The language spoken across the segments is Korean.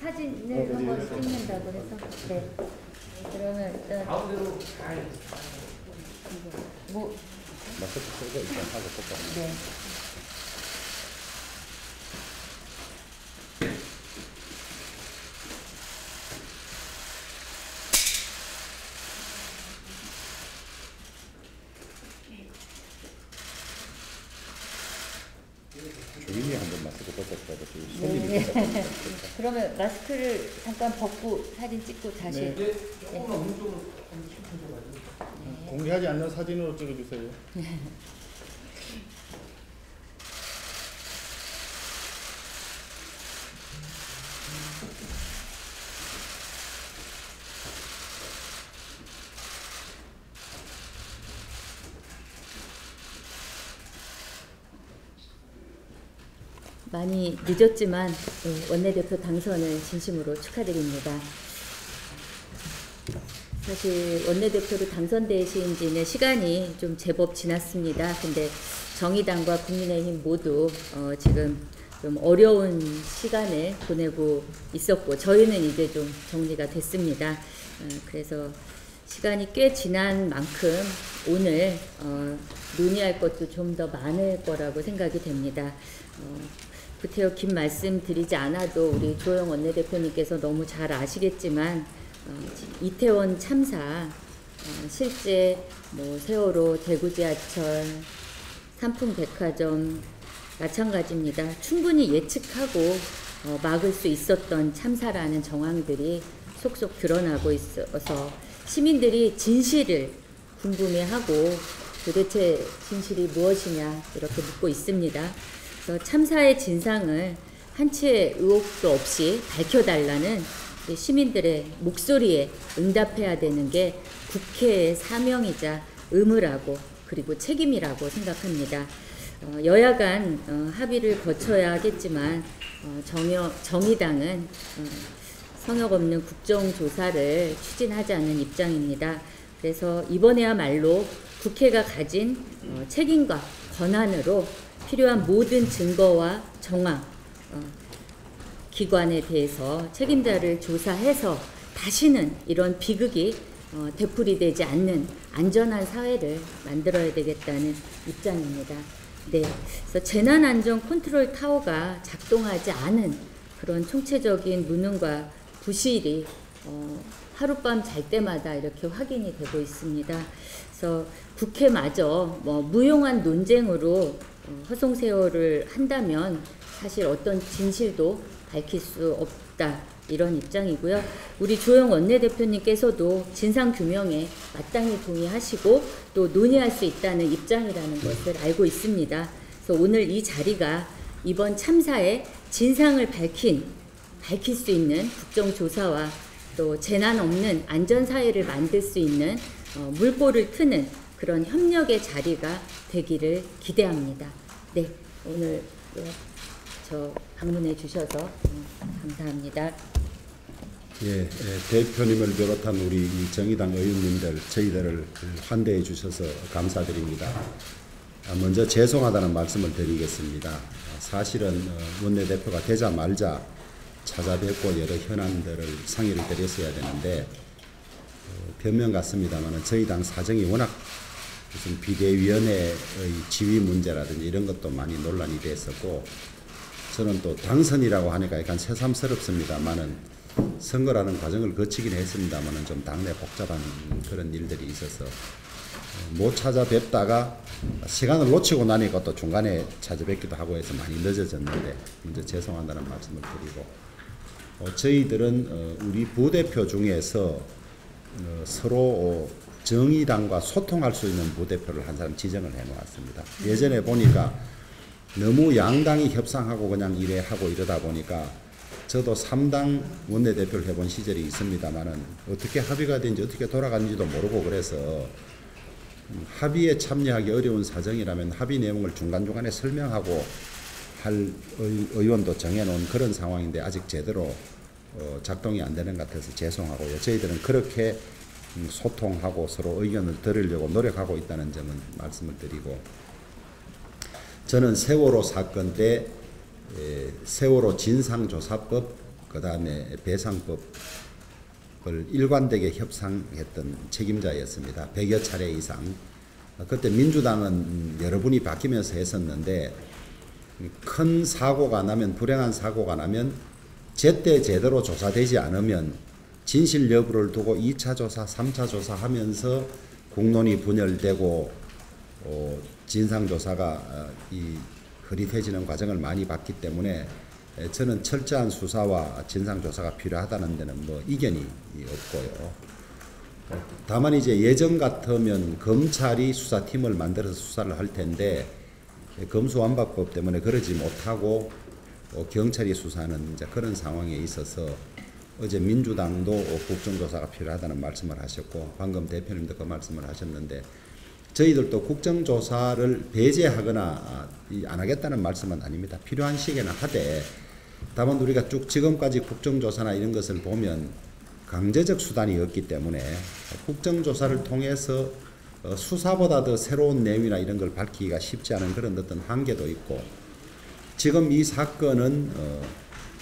사진을 한번 찍는다고 해서 네. 그러면 일단 가운데로 잘 뭐 마스크 쓰고 일단 하고 볼까요? 네. 주인이 벗었다고 지금 네. 손님이 벗었다고 그러면 마스크를 잠깐 벗고 사진 찍고 다시 네. 이제 조금만 오른쪽으로 좀 짚어줘가지고 공개하지 않는 사진으로 찍어주세요. 많이 늦었지만 네, 원내대표 당선을 진심으로 축하드립니다. 사실 원내대표로 당선되신 지는 시간이 좀 제법 지났습니다. 근데 정의당과 국민의힘 모두 어, 지금 좀 어려운 시간을 보내고 있었고 저희는 이제 좀 정리가 됐습니다. 어, 그래서 시간이 꽤 지난 만큼 오늘 어, 논의할 것도 좀 더 많을 거라고 생각이 됩니다. 어, 구태여 긴 말씀 드리지 않아도 우리 조영 원내대표님께서 너무 잘 아시겠지만 어, 이태원 참사 어, 실제 뭐 세월호 대구 지하철 삼풍백화점 마찬가지입니다. 충분히 예측하고 어, 막을 수 있었던 참사라는 정황들이 속속 드러나고 있어서 시민들이 진실을 궁금해하고 도대체 진실이 무엇이냐 이렇게 묻고 있습니다. 그래서 참사의 진상을 한치의 의혹도 없이 밝혀달라는 시민들의 목소리에 응답해야 되는 게 국회의 사명이자 의무라고 그리고 책임이라고 생각합니다. 어, 여야 간 어, 합의를 거쳐야 하겠지만 어, 정의당은 어, 성역 없는 국정조사를 추진하자는 입장입니다. 그래서 이번에야말로 국회가 가진 어, 책임과 권한으로 필요한 모든 증거와 정황, 어, 기관에 대해서 책임자를 조사해서 다시는 이런 비극이 어, 되풀이되지 않는 안전한 사회를 만들어야 되겠다는 입장입니다. 네, 그래서 재난안전 컨트롤 타워가 작동하지 않은 그런 총체적인 무능과 부실이 어, 하룻밤 잘 때마다 이렇게 확인이 되고 있습니다. 그래서 국회마저 뭐 무용한 논쟁으로 어, 허송세월을 한다면 사실 어떤 진실도 밝힐 수 없다 이런 입장이고요. 우리 조영 원내대표님께서도 진상 규명에 마땅히 동의하시고 또 논의할 수 있다는 입장이라는 것을 알고 있습니다. 그래서 오늘 이 자리가 이번 참사의 진상을 밝힌 밝힐 수 있는 국정조사와 또 재난 없는 안전 사회를 만들 수 있는 어, 물꼬를 트는 그런 협력의 자리가 되기를 기대합니다. 네, 오늘 예, 저 방문해 주셔서 어, 감사합니다. 예, 예, 대표님을 비롯한 우리 이 정의당 의원님들 저희들을 환대해 주셔서 감사드립니다. 아, 먼저 죄송하다는 말씀을 드리겠습니다. 아, 사실은 어, 원내대표가 되자마자 찾아뵙고 여러 현안들을 상의를 드렸어야 되는데 어, 변명 같습니다만 저희 당 사정이 워낙 무슨 비대위원회의 지위 문제라든지 이런 것도 많이 논란이 됐었고 저는 또 당선이라고 하니까 약간 새삼스럽습니다만은 선거라는 과정을 거치긴 했습니다만은 좀 당내 복잡한 그런 일들이 있어서 어, 못 찾아뵙다가 시간을 놓치고 나니까 또 중간에 찾아뵙기도 하고 해서 많이 늦어졌는데 먼저 죄송한다는 말씀을 드리고 어, 저희들은 어, 우리 부대표 중에서 어, 서로 어, 정의당과 소통할 수 있는 부대표를 한 사람 지정을 해놓았습니다. 예전에 보니까 너무 양당이 협상하고 그냥 이래 하고 이러다 보니까 저도 3당 원내대표를 해본 시절이 있습니다만은 어떻게 합의가 된지 어떻게 돌아가는지도 모르고 그래서 음, 합의에 참여하기 어려운 사정이라면 합의 내용을 중간중간에 설명하고 할 의, 의원도 정해놓은 그런 상황인데 아직 제대로 어, 작동이 안 되는 것 같아서 죄송하고요. 저희들은 그렇게 음, 소통하고 서로 의견을 들으려고 노력하고 있다는 점은 말씀을 드리고 저는 세월호 사건 때 에, 세월호 진상조사법 그 다음에 배상법을 일관되게 협상했던 책임자였습니다. 100여 차례 이상. 어, 그때 민주당은 여러 분이 바뀌면서 했었는데 큰 사고가 나면 불행한 사고가 나면 제때 제대로 조사되지 않으면 진실 여부를 두고 2차 조사, 3차 조사하면서 공론이 분열되고 어, 진상 조사가 어, 이 흐릿해지는 과정을 많이 봤기 때문에 에, 저는 철저한 수사와 진상 조사가 필요하다는 데는 뭐 이견이 없고요. 어, 다만 이제 예전 같으면 검찰이 수사팀을 만들어서 수사를 할 텐데 예, 검수완박법 때문에 그러지 못하고 어, 경찰이 수사하는 그런 상황에 있어서 어제 민주당도 어, 국정조사가 필요하다는 말씀을 하셨고 방금 대표님도 그 말씀을 하셨는데 저희들도 국정조사를 배제하거나 아, 이안 하겠다는 말씀은 아닙니다. 필요한 시기에는 하되 다만 우리가 쭉 지금까지 국정조사나 이런 것을 보면 강제적 수단이 없기 때문에 국정조사를 통해서 어, 수사보다 더 새로운 내용이나 이런 걸 밝히기가 쉽지 않은 그런 어떤 한계도 있고 지금 이 사건은 어,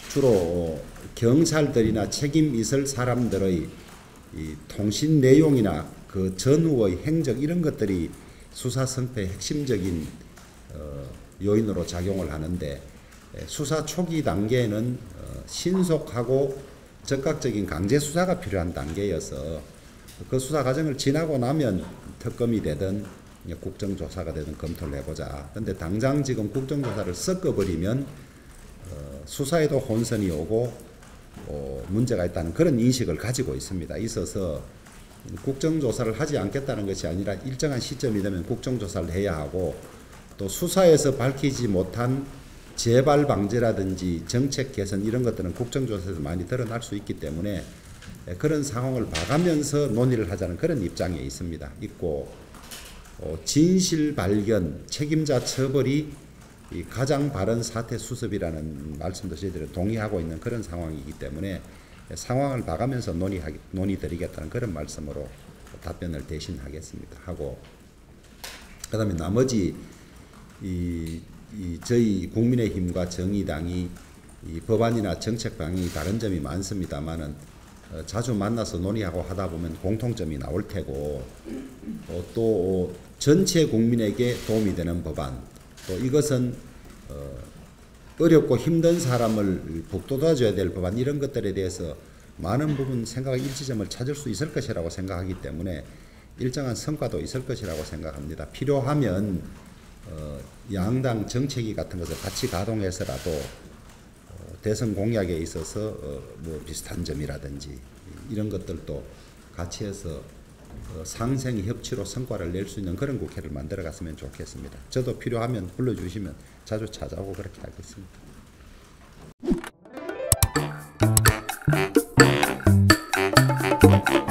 주로 경찰들이나 책임 있을 사람들의 이 통신 내용이나 그 전후의 행적 이런 것들이 수사 성패의 핵심적인 어, 요인으로 작용을 하는데 에, 수사 초기 단계에는 어, 신속하고 적극적인 강제 수사가 필요한 단계여서 그 수사 과정을 지나고 나면 특검이 되든 국정조사가 되든 검토를 해보자. 근데 당장 지금 국정조사를 섞어버리면 어, 수사에도 혼선이 오고 어, 문제가 있다는 그런 인식을 가지고 있습니다. 있어서 국정조사를 하지 않겠다는 것이 아니라 일정한 시점이 되면 국정조사를 해야 하고 또 수사에서 밝히지 못한 재발 방지라든지 정책 개선 이런 것들은 국정조사에서 많이 드러날 수 있기 때문에 그런 상황을 봐가면서 논의를 하자는 그런 입장에 있습니다. 있고 어, 진실 발견, 책임자 처벌이 이 가장 바른 사태 수습이라는 말씀도 저희들은 동의하고 있는 그런 상황이기 때문에 상황을 봐가면서 논의하기, 논의 드리겠다는 그런 말씀으로 답변을 대신하겠습니다. 하고 그 다음에 나머지 이, 이 저희 국민의힘과 정의당이 이 법안이나 정책 방향이 다른 점이 많습니다만은 어, 자주 만나서 논의하고 하다 보면 공통점이 나올 테고 어, 또 전체 국민에게 도움이 되는 법안 또 이것은 어, 어렵고 힘든 사람을 북돋아줘야 될 법안 이런 것들에 대해서 많은 부분 생각 일치점을 찾을 수 있을 것이라고 생각하기 때문에 일정한 성과도 있을 것이라고 생각합니다. 필요하면 어, 양당 정책위 같은 것을 같이 가동해서라도 어, 대선 공약에 있어서 어뭐 비슷한 점이라든지 이런 것들도 같이 해서 어 상생이 협치로 성과를 낼 수 있는 그런 국회를 만들어 갔으면 좋겠습니다. 저도 필요하면 불러주시면 자주 찾아오고 그렇게 하겠습니다. 음.